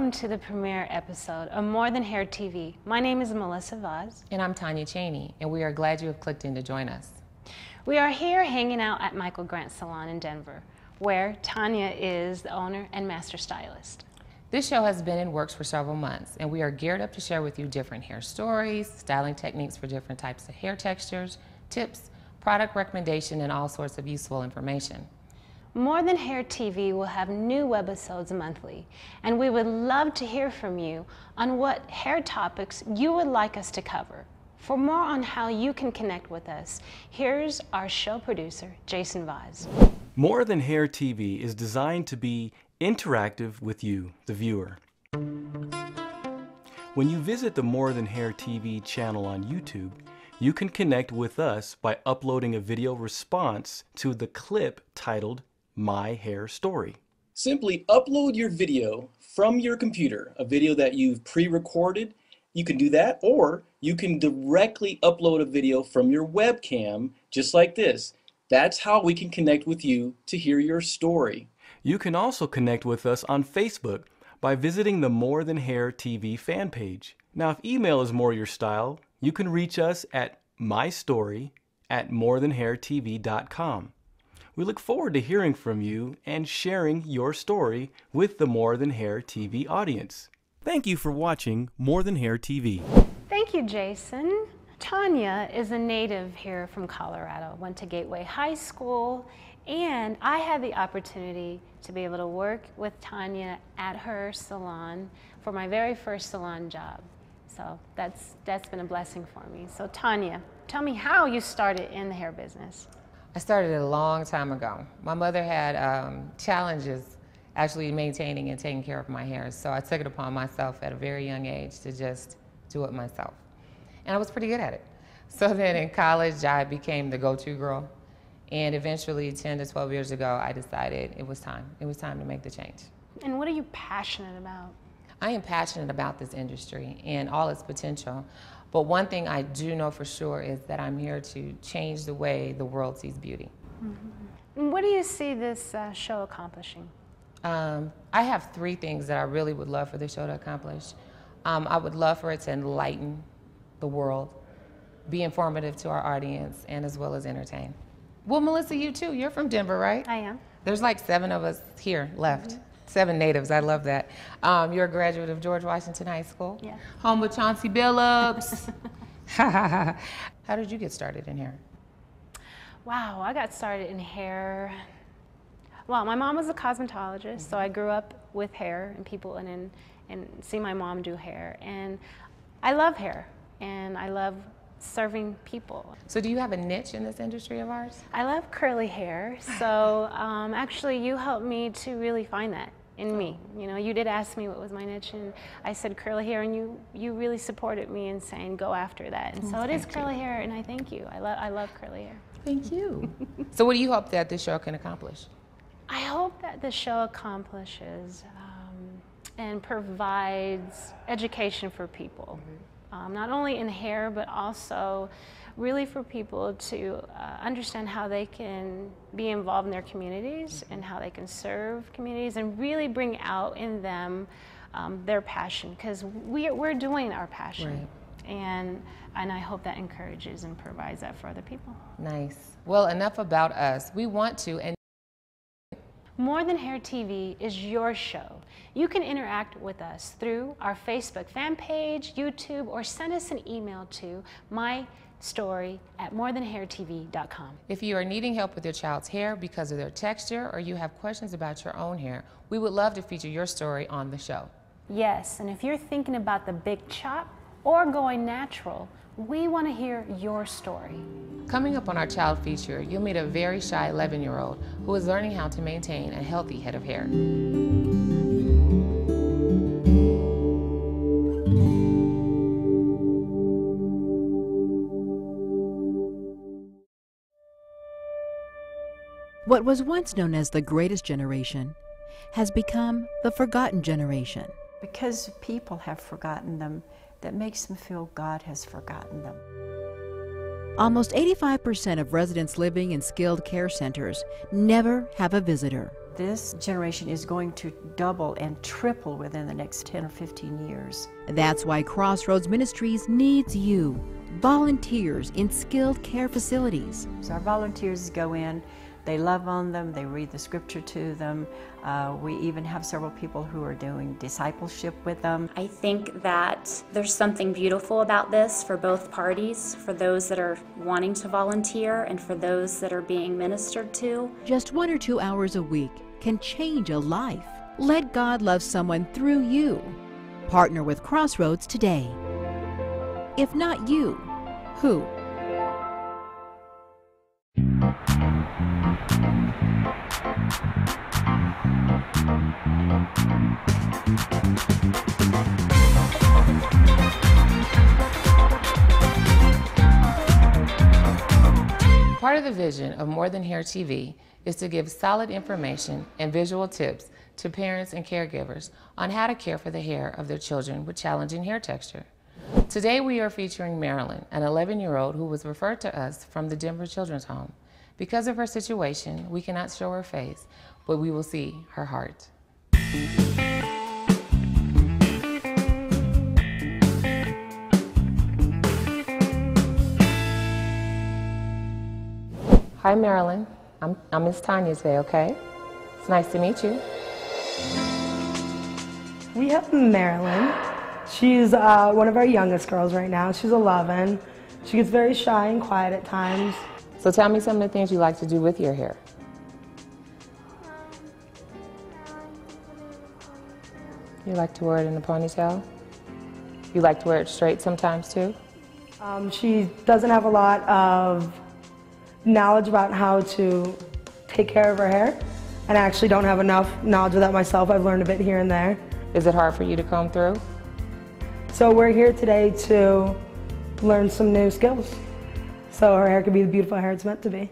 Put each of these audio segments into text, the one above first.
welcome to the premiere episode of More Than Hair TV. My name is Melissa Vaz. And I'm Tanya Chaney, and we are glad you have clicked in to join us. We are here hanging out at Michael Grant Salon in Denver, where Tanya is the owner and master stylist. This show has been in works for several months, and we are geared up to share with you different hair stories, styling techniques for different types of hair textures, tips, product recommendation, and all sorts of useful information. More Than Hair TV will have new webisodes monthly, and we would love to hear from you on what hair topics you would like us to cover. For more on how you can connect with us, here's our show producer, Jason Vaz. More Than Hair TV is designed to be interactive with you, the viewer. When you visit the More Than Hair TV channel on YouTube, you can connect with us by uploading a video response to the clip titled My Hair Story. Simply upload your video from your computer, a video that you've pre-recorded. You can do that, or you can directly upload a video from your webcam, just like this. That's how we can connect with you to hear your story. You can also connect with us on Facebook by visiting the More Than Hair TV fan page. Now, if email is more your style, you can reach us at mystory at morethanhairtv.com. We look forward to hearing from you and sharing your story with the More Than Hair TV audience. Thank you for watching More Than Hair TV. Thank you, Jason. Tanya is a native here from Colorado, went to Gateway High School, and I had the opportunity to be able to work with Tanya at her salon for my very first salon job. So that's, that's been a blessing for me. So Tanya, tell me how you started in the hair business. I started a long time ago. My mother had um, challenges actually maintaining and taking care of my hair, so I took it upon myself at a very young age to just do it myself. And I was pretty good at it. So then in college, I became the go-to girl. And eventually, 10 to 12 years ago, I decided it was time. It was time to make the change. And what are you passionate about? I am passionate about this industry and all its potential. But one thing I do know for sure is that I'm here to change the way the world sees beauty. Mm-hmm. What do you see this uh, show accomplishing? Um, I have three things that I really would love for the show to accomplish. Um, I would love for it to enlighten the world, be informative to our audience, and as well as entertain. Well, Melissa, you too. You're from Denver, right? I am. There's like seven of us here left. Mm-hmm. Seven natives. I love that. Um, you're a graduate of George Washington High School. Yeah. Home with Chauncey Billups. How did you get started in hair? Wow, I got started in hair. Well, my mom was a cosmetologist, mm-hmm. so I grew up with hair and people and and, and see my mom do hair. And I love hair and I love serving people. So do you have a niche in this industry of ours? I love curly hair. So um, actually you helped me to really find that in me. You know, you did ask me what was my niche and I said curly hair and you, you really supported me in saying go after that. And so it is curly you. hair and I thank you. I, love I love curly hair. Thank you. so what do you hope that this show can accomplish? I hope that the show accomplishes um, and provides education for people. Mm -hmm um, not only in hair, but also really for people to uh, understand how they can be involved in their communities and how they can serve communities and really bring out in them um, their passion because we, we're doing our passion. Right. And, and I hope that encourages and provides that for other people. Nice. Well, enough about us. We want to. And more Than Hair TV is your show. You can interact with us through our Facebook fan page, YouTube, or send us an email to my story at morethanhairtv.com. If you are needing help with your child's hair because of their texture or you have questions about your own hair, we would love to feature your story on the show. Yes, and if you're thinking about the big chop or going natural, we want to hear your story. Coming up on our child feature, you'll meet a very shy 11 year old who is learning how to maintain a healthy head of hair. What was once known as the greatest generation has become the forgotten generation. Because people have forgotten them, that makes them feel God has forgotten them. Almost 85% of residents living in skilled care centers never have a visitor. This generation is going to double and triple within the next 10 or 15 years. That's why Crossroads Ministries needs you, volunteers in skilled care facilities. So our volunteers go in, they love on them, they read the scripture to them. Uh, we even have several people who are doing discipleship with them. I think that there's something beautiful about this for both parties, for those that are wanting to volunteer and for those that are being ministered to. Just one or two hours a week can change a life. Let God love someone through you. Partner with Crossroads today. If not you, who? Part of the vision of More Than Hair TV is to give solid information and visual tips to parents and caregivers on how to care for the hair of their children with challenging hair texture. Today we are featuring Marilyn, an 11-year-old who was referred to us from the Denver Children's Home. Because of her situation, we cannot show her face, but we will see her heart. Hi, Marilyn. I'm, I'm Miss Tanya today, okay? It's nice to meet you. We have Marilyn. She's uh, one of our youngest girls right now. She's 11. She gets very shy and quiet at times. So tell me some of the things you like to do with your hair. You like to wear it in a ponytail? You like to wear it straight sometimes too? Um, she doesn't have a lot of knowledge about how to take care of her hair, and I actually don't have enough knowledge of that myself. I've learned a bit here and there. Is it hard for you to comb through? So we're here today to learn some new skills. So her hair can be the beautiful hair it's meant to be.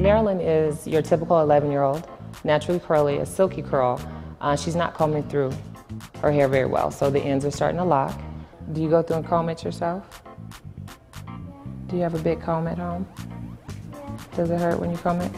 Marilyn is your typical 11 year old, naturally curly, a silky curl. Uh, she's not combing through her hair very well, so the ends are starting to lock. Do you go through and comb it yourself? Do you have a big comb at home? Does it hurt when you comb it?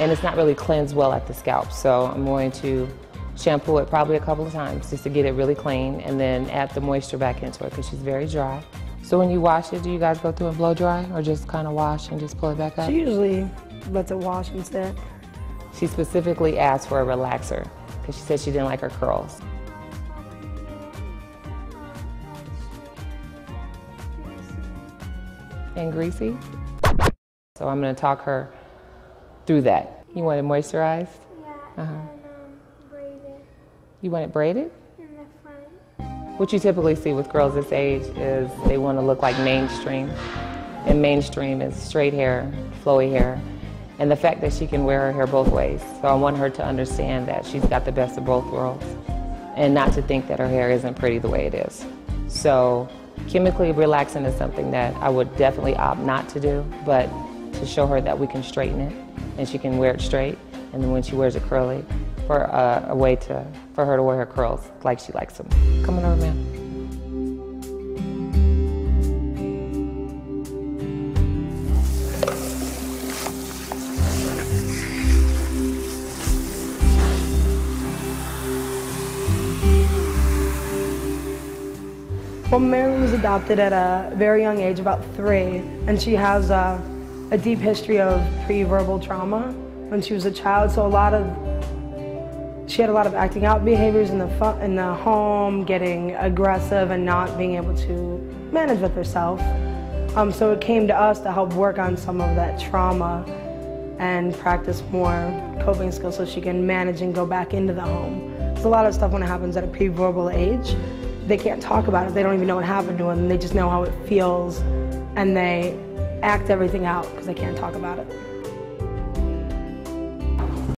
And it's not really cleansed well at the scalp, so I'm going to shampoo it probably a couple of times just to get it really clean and then add the moisture back into it because she's very dry. So when you wash it, do you guys go through and blow dry or just kind of wash and just pull it back up? She usually lets it wash instead. She specifically asked for a relaxer because she said she didn't like her curls. And greasy? So I'm going to talk her through that. You want it moisturized? Yeah, Uh-huh. and um, braided You want it braided? What you typically see with girls this age is they want to look like mainstream. And mainstream is straight hair, flowy hair, and the fact that she can wear her hair both ways. So I want her to understand that she's got the best of both worlds and not to think that her hair isn't pretty the way it is. So chemically relaxing is something that I would definitely opt not to do, but to show her that we can straighten it and she can wear it straight. And then when she wears it curly, for uh, a way to, for her to wear her curls like she likes them. Come on over, man. Well, Marilyn was adopted at a very young age, about three, and she has a, a deep history of pre-verbal trauma when she was a child. So a lot of she had a lot of acting out behaviors in the in the home, getting aggressive and not being able to manage with herself. Um, so it came to us to help work on some of that trauma and practice more coping skills so she can manage and go back into the home. There's a lot of stuff when it happens at a pre-verbal age, they can't talk about it. They don't even know what happened to them. They just know how it feels, and they act everything out because they can't talk about it.